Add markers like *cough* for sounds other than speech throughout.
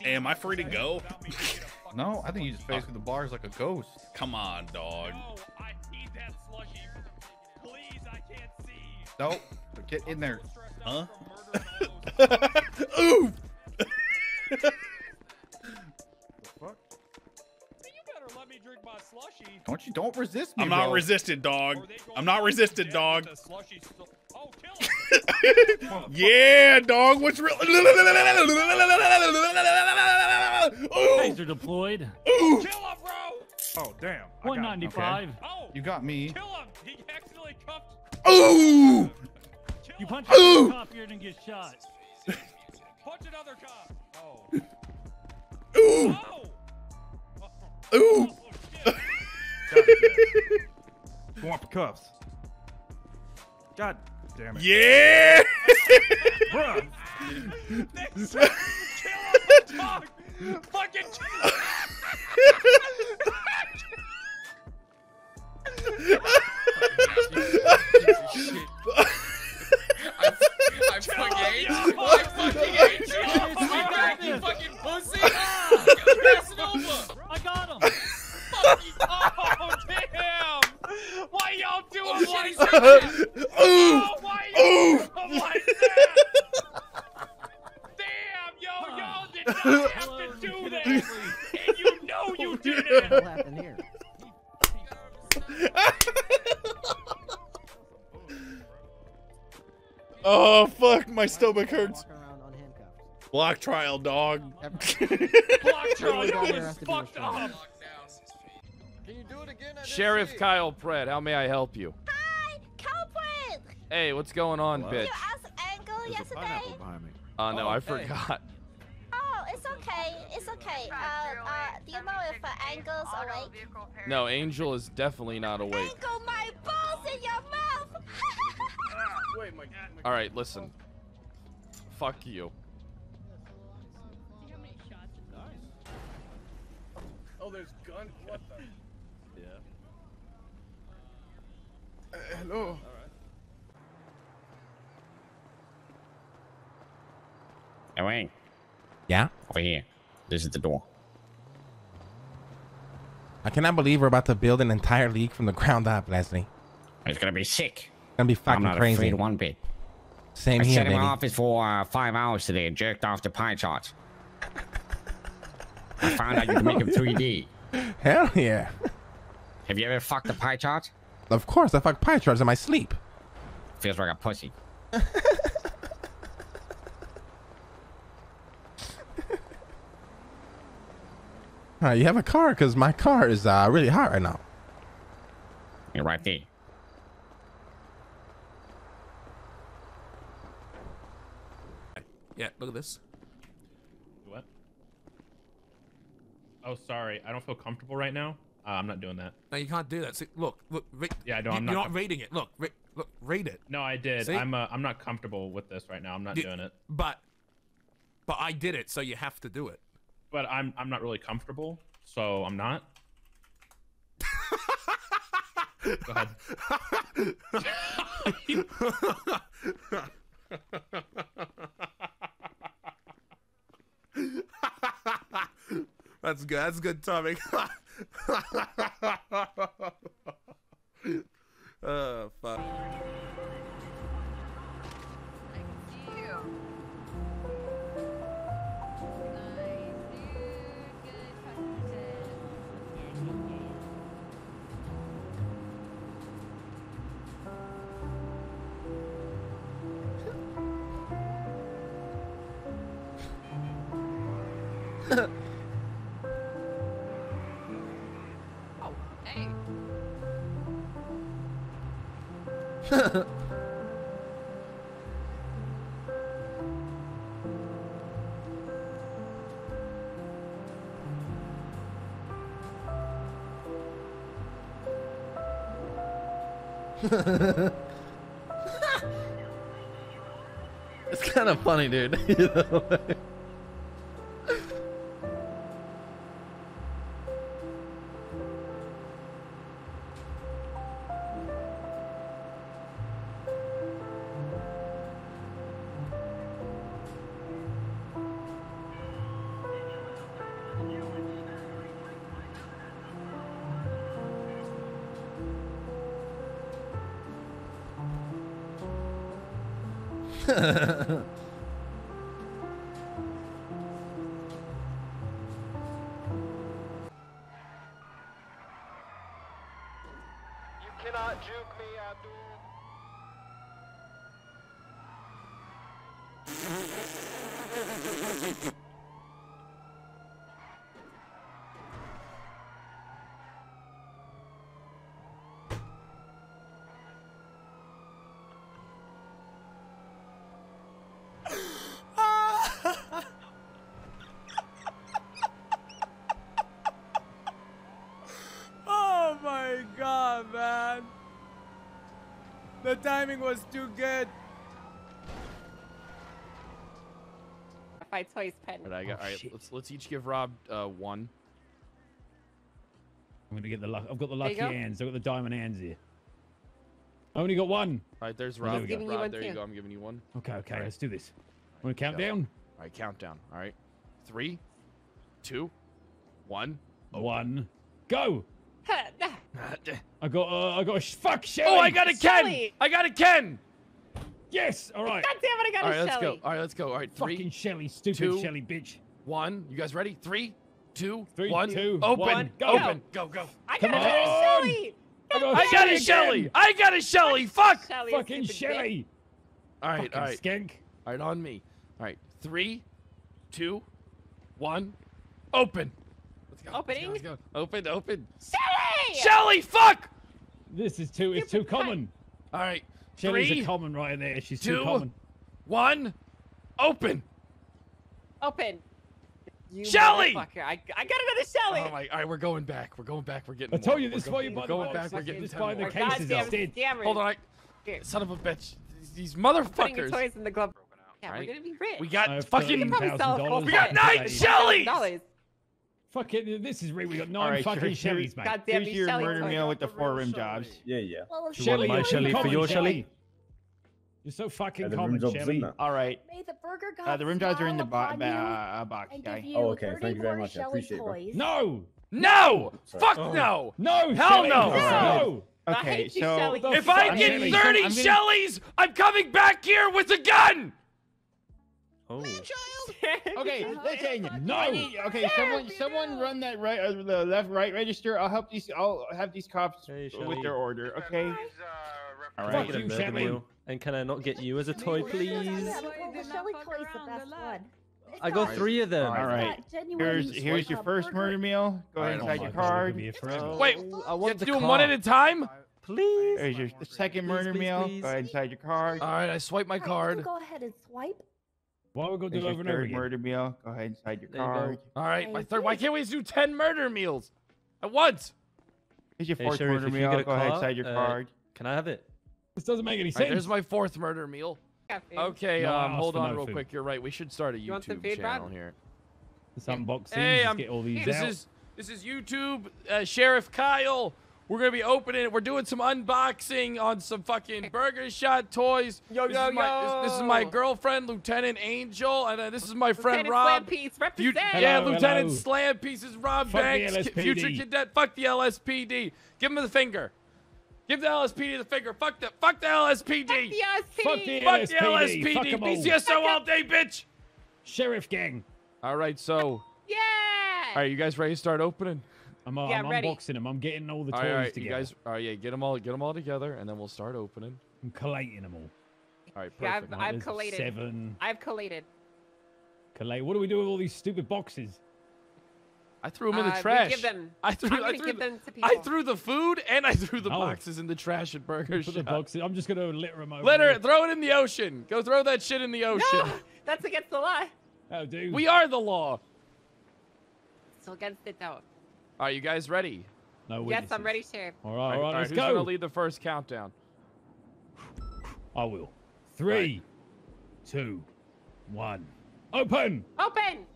Hey, am I free to go? *laughs* No, I think you just face through the bars like a ghost. Come on, dog. No, I need that slushy. Please, I can't see. Nope. Get in there. Huh? For *laughs* murder Ooh! Fuck. You better let me drink my slushy. Don't you don't resist me. I'm not bro. resisted, dog. or they go I'm not resisted, dog. With the slushy sto- oh, kill him. Yeah, dog. What's real? Ooh! Taser deployed. Ooh! kill him, bro. Oh damn. I got- 195. Oh, You got me. kill him. He accidentally cuffed. Ooh! Kill You him. punch Ooh. a cop, you're gonna get shot. Punch another cop. Oh. Ooh! Oh. Ooh! Oh, shit. Swamp cuffs. God damn it. Yeah! Bruh. They said kill dog. Fucking kill him. I, I fucking hate you. I fucking hate you. You back, you fucking pussy. Pass it over. I got him. Oh, damn. Why y'all do Oh, like that? Stomach hurts. Walking around unhandcuffed. Block trial, dog. *laughs* Block trial, Everyone down you there was has to be fucked up. Can you do it again? Sheriff see. Kyle Pride, how may I help you? Hi, culprit! Hey, what's going on, bitch? You asked Angel yesterday? Uh, no, Oh, I hey. forgot. *laughs* Oh, it's okay. It's okay. Uh, uh, do you know if uh, Angel's awake? No, Angel is definitely not awake. Angle, my balls in your mouth! *laughs* All right, listen. Fuck you. Oh, there's gun. What the? Yeah. Uh, hello. Hey, Wayne, Yeah? over here. This is the door. I cannot believe we're about to build an entire league from the ground up, Leslie. It's gonna be sick. It's gonna be fucking I'm fucking not crazy. afraid one bit. Same I here, sat in my office for uh, five hours today and jerked off the pie charts. I found out you can make them 3D. *laughs* Hell yeah. Have you ever fucked a pie chart? Of course, I fuck pie charts in my sleep. Feels like a pussy. *laughs* Uh, you have a car? Because my car is uh, really hot right now. You're right there. This. What? Oh, sorry. I don't feel comfortable right now. Uh, I'm not doing that. No, you can't do that. See, look, look. Yeah, you, I'm you're not. not reading it. Look, ra- look, read it. no, I did. See? I'm. Uh, I'm not comfortable with this right now. I'm not You- doing it. But, but I did it, so you have to do it. But I'm. I'm not really comfortable, so I'm not. *laughs* Go ahead. *laughs* *laughs* That's good. That's good timing. *laughs* oh fuck. *laughs* *laughs* It's kind of funny, dude. *laughs* *laughs* You cannot juke me, Abdul. *laughs* timing was too good. My toys pen. All right, I got, Oh, all right shit. let's let's each give Rob uh, one. I'm gonna get the luck. I've got the lucky go. hands. I've got the diamond hands here. I only got one. All right, there's Well, there Rob. we go. Rob, there you go. I'm giving you one. Okay, okay, Right. let's do this. Want to count go. down? All right, countdown. All right, three, two, one. One, go. *laughs* Ha, nah. I got. Uh, I got a sh- fuck Shelly. Oh, I got a Ken! Shelly. I got a Ken! Yes. All right. God damn it, I got All a right, let's go. Shelly. All right, let's go. All right, three, Fucking three, Shelly, stupid two, Shelly bitch. one. You guys ready? Three, two, Three, one. two, Open, one, go. open, go, go. I Come got a. Shelly. I got, a. Shelly! I got a Shelly! Fuck! Shelly, Fucking stupid bitch. Shelly. All right, Fucking all right, skank. all right, on me. All right, three, two, one, open. Let's go. let's go, Let's go. Open, open. Shelly! Shelly, fuck! This is too. It's too common. All right, Shelly's three, a common right there. She's two, too common. one, open. Open. You Shelly! I, I got another Shelly. Oh my! All right, we're going back. We're going back. We're getting. I told more. you this is go- why you We're the going back. We're getting Just ten buy the more. cases Goddamn instead. scammers. Hold on, I, son of a bitch! These, these putting motherfuckers. toys in the glove. Yeah, Right. we're gonna be rich. We got fucking. You can probably sell a $13,000 full We got set. nine today. Shellys! it. This is real. We got nine Alright, fucking here- here- Shellys, mate. God damn Here's me, your Shelly murder meal with the four rim jobs. Yeah, yeah. Well, if Shelly, my you're Shelly for common, your Shelly? You're so fucking Yeah, common, rim Shelly. All right. May the burger Uh, the rim jobs are in the smile bo- uh, box, and guy. Oh, okay. Thank you very much. I appreciate it, No. No! Sorry. Fuck Oh. no! No. Hell Shelly, no. No. I Okay, hate you, so Shelly. If I get 30 Shellys, I'm coming back here with a gun! Oh. Child. *laughs* Okay, listen. No. I need- okay, someone, someone run that right, uh, the left, right register. I'll help these. I'll have these cops Hey, with Shelly. their order. Okay. All Fuck right. Get you, Shelly. meal. And can I not get you as a toy, please? Yeah, well, the Shelly toy's the best one. I got three of them. All right. Here's here's your first murder meal. Go ahead Alright, inside Oh your my card. it'll be a forever. Wait, I want to do them one at a time? Please. Here's your second Please, murder please, meal. please. Go ahead inside your card. All right, I swipe my card. Go ahead and swipe. Why we gonna do Here's it over and over third again? murder meal. Go ahead inside your There you card. All right, my third. Why can't we just do 10 murder meals at once? Here's your Hey, fourth Sheriff, murder if you meal. get a Go ahead car, inside your uh, card. Can I have it? This doesn't make any sense. sense. there's my fourth murder meal. Okay, No, um, hold on real food. quick. You're right. We should start a You want YouTube channel Rob? here. This unboxing. Hey, just I'm, get all these this out. is this is YouTube uh, Sheriff Kyle. We're gonna be opening. it. We're doing some unboxing on some fucking Burger Shot toys. Yo, this yo, is my, this, this is my girlfriend, Lieutenant Angel, and uh, this is my friend Lieutenant Rob. Slampiece, Fu- represent. yeah, Hello, Lieutenant hello. Slam Pieces, Rob Fuck Banks, future cadet. Fuck the LSPD. Give him the finger. Give the LSPD the finger. Fuck the fuck the LSPD. Fuck the LSPD. Fuck the Fuck the LSPD. Fuck LSPD. 'em all. BCSO all day, bitch. Sheriff gang. All right, so *laughs* Yeah. all right, you guys ready to start opening? I'm, uh, Yeah, I'm ready. unboxing them. I'm getting all the toys right, all right, you together. guys. All right, yeah, get them all, get them all together, and then we'll start opening. I'm collating them all. All right, Yeah, perfect. I've, I've collated. Seven. I've collated. Collate. What do we do with all these stupid boxes? I threw them in Uh, the trash. give them- I threw. I'm I threw give the, them to people. I threw the food and I threw the Oh. boxes in the trash at Burger Put the boxes. I'm just gonna litter them over. Litter here. it. Throw it in the ocean. Go throw that shit in the ocean. No, *laughs* that's against the law. Oh, dude. We are the law. Still against it though. Are you guys ready? No Yes. I'm ready, Sheriff. All right, all right, let's who's gonna lead the first countdown? I will. Three, two, one. Open. Open.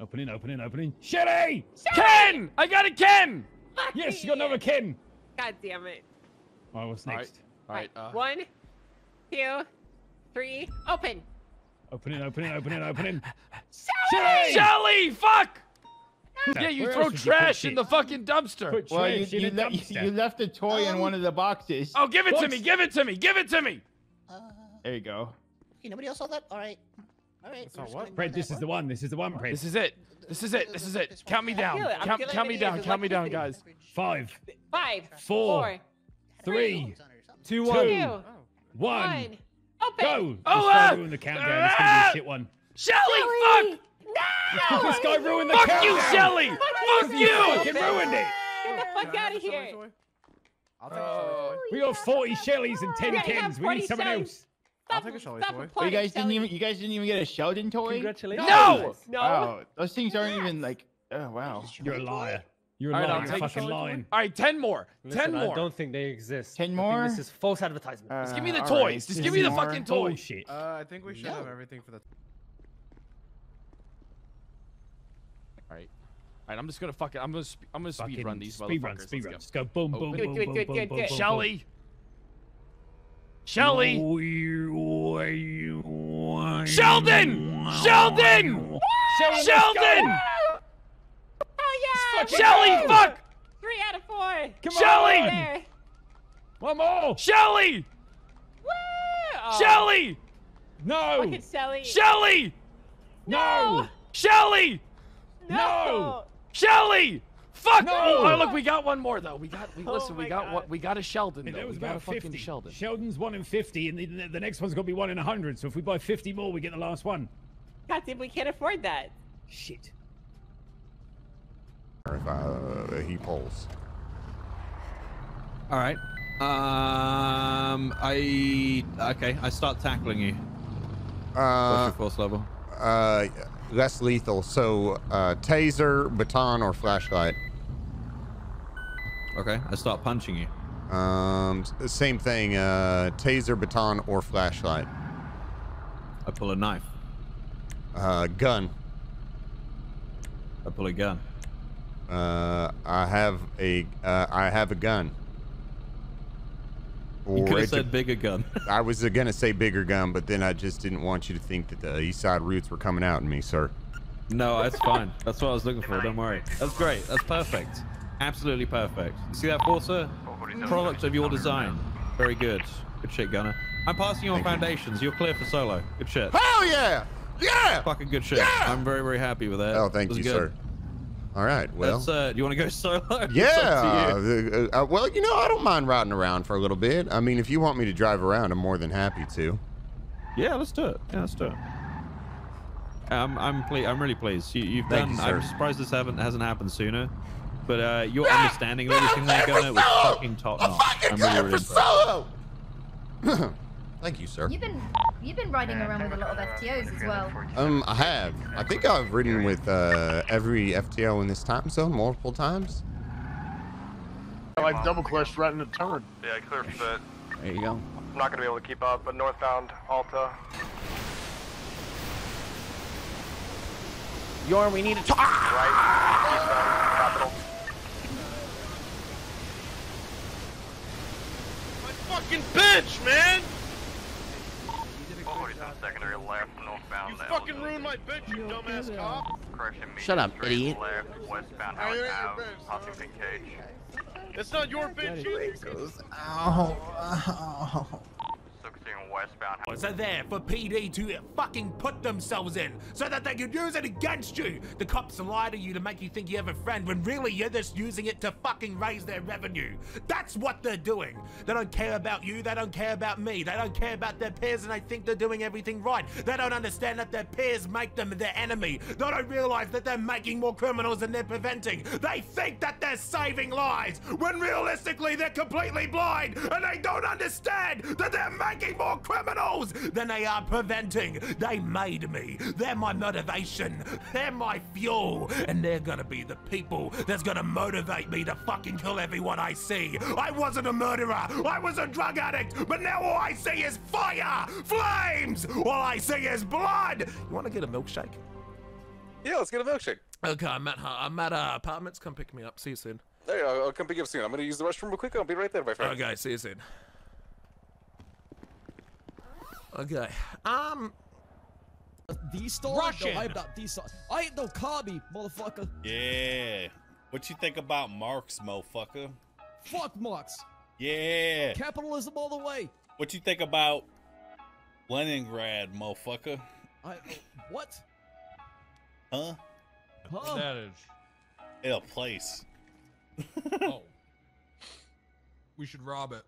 Opening, opening, opening. Shelly! Ken! I got a Ken! Fuck Yes, you yeah. got another Ken. God damn it. All right, what's All right. next? All right. Uh, One, two, three. Open. Opening, opening, opening, opening. Shelly! Shelly! Fuck! Yeah, you Where throw else would you trash in the fucking dumpster. Put Well, you, you, le- dumpster. you left a toy in one of the boxes. Oh, give it to me! Give it to me! Give it to me! There you go. Okay, nobody else saw that? All right. All right. we're just gonna Fred, ignore this that is the one. This is the one, Fred. This is it. This is it. This is it. Count me down. feel it. I'm Count, count me down. Count me down, Electricity. guys. Five, Five, Four. four, three, two, two, one, one. one. Open. Go! Oh, this guy ah! ruined the countdown. It's gonna be Ah! a shit one. Shelly, fuck! No! This guy ruined the Fuck countdown. you, Shelly! Fuck You you! fucking ruined it. Get the fuck out of here. I'll take a Shelly toy. We got 40 Shellys and 10 We're gonna have Kens. We need someone Shellys. else. Stop, take a Shelly stop toy. But you guys didn't even you guys didn't even get a Sheldon toy. Congratulations. No! No. Wow, those things aren't even like. Oh wow. You're a liar. You're a All right, liar. I'll You're fucking lying. All right, ten more. Listen, ten I don't think they exist. Ten more? This is false advertisement. Uh, Just give me the toys. right, Just give me the more. fucking toy. Bullshit. Uh, I think we should No. have everything for the. All right. All right, I'm just gonna fuck it. I'm gonna I'm gonna speed run these speed motherfuckers. run, speed Let's run. go. Just go boom, boom, Good, boom, good, boom, good, boom, good, boom, good. boom, Shelly. Shelly. Sheldon! Sheldon! Sheldon! Sheldon! Oh yeah! Shelly, fuck! Three out of four. Come Shelly! on! There. One more! Shelly! Woo! Oh, Shelly! No! Fucking Shelly. Shelly! No! Shelly! No! Shelly! Fuck! No! Oh, look, we got one more though. We got. We, Oh listen, we got God. what? We got a Sheldon. That Though. was We got a about fucking Sheldon. Sheldon's 1 in 50, and the, the, the next one's gonna be 1 in 100. So if we buy 50 more, we get the last one. God damn, we can't afford that. Shit. If uh, he pulls. All right. Um, I okay. I start tackling you. What's Uh, your force level? uh, less lethal. So, uh, taser, baton, or flashlight. Okay. I start punching you. Um, same thing. Uh, taser, baton, or flashlight. I pull a knife. Uh, gun. I pull a gun. Uh, I have a. Uh, I have a gun. You could have said bigger gun. *laughs* I was gonna say bigger gun, but then I just didn't want you to think that the East Side roots were coming out in me, sir. No, that's fine. That's what I was looking for. Don't worry. That's great. That's perfect. Absolutely perfect. See that, Forcer? Product of your design. Very good. Good shit, Gunner. I'm passing you on Thank foundations. You're clear for solo. Good shit. Hell yeah! Yeah! Fucking good shit. Yeah! I'm very, very happy with that. Oh, thank you, good. sir. All right. Well. That's, uh, do you want to go *laughs* solo? It's up to Yeah. you. uh, uh, well, you know, I don't mind riding around for a little bit. I mean, if you want me to drive around, I'm more than happy to. Yeah, let's do it. Yeah, let's do it. I'm, I'm, ple- I'm really pleased. You, you've Thank done. you, I'm surprised this haven't hasn't happened sooner. But uh, your understanding of everything there, Gunner, was fucking top notch. I'm really, really *laughs* impressed. solo. *clears throat* Thank you, sir. You've been you've been riding around with a lot of FTOs as well. Um, I have. I think I've ridden with uh, every FTO in this time zone multiple times. Like double clutch right in the turn. Yeah, clear fit. There you go. I'm not gonna be able to keep up, but northbound Alta. Yorn, we need to talk. Right, eastbound Capital. My fucking bitch, man! Secondary left, northbound. You fucking ruined my bitch, you dumbass cop. Correction, medium Shut up, straight idiot. Left, westbound I ain't Howard your Ave, bitch. Huffington Cage. It's not your bitch either. Ow. *laughs* 16 westbound. So there for PD to fucking put themselves in so that they could use it against you. The cops lie to you to make you think you have a friend when really you're just using it to fucking raise their revenue. That's what they're doing. They don't care about you, they don't care about me, they don't care about their peers and they think they're doing everything right. They don't understand that their peers make them their enemy. They don't realize that they're making more criminals than they're preventing. They think that they're saving lives when realistically they're completely blind and they don't understand that they're making more criminals than they are preventing. They made me. They're my motivation. They're my fuel. And they're gonna be the people that's gonna motivate me to fucking kill everyone I see. I wasn't a murderer. I was a drug addict. But now all I see is fire, flames. All I see is blood. You wanna get a milkshake? Yeah, let's get a milkshake. Okay, I'm at I'm at uh, apartments. Come pick me up. See you soon. There you go. I'll come pick you up soon. I'm gonna use the restroom real quick. I'll be right there, my friend. Okay, see you soon. Okay. Um. D-Star? Russian. No, I about D-Star. I ain't no commie, motherfucker. Yeah. What you think about Marx, motherfucker? Fuck Marx. Yeah. Capitalism all the way. What you think about Leningrad, motherfucker. I, what? Huh? Huh? That is. In a place. *laughs* oh. We should rob it.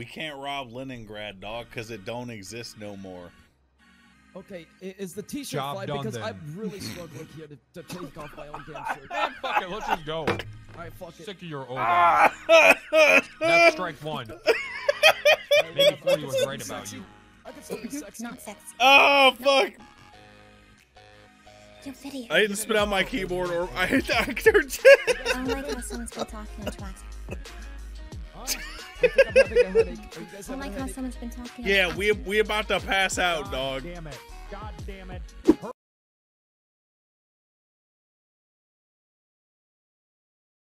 We can't rob Leningrad, dog, because it don't exist no more. Okay, is the t-shirt Job fine? done Because then. I'm really struggling here to, to take off my own damn shirt. Man, *laughs* fuck it. Let's just go. Alright, fuck it. Sick of your old ass. That's strike one. *laughs* Maybe 40 was right about you. I can still be sexy. Not sexy. Oh, fuck. Your video. I didn't spit out my keyboard or *laughs* I hit the actor. I don't like how someone's been talking and I don't like how someone's been talking. yeah, we we about to pass out, dog. Damn it. God damn it.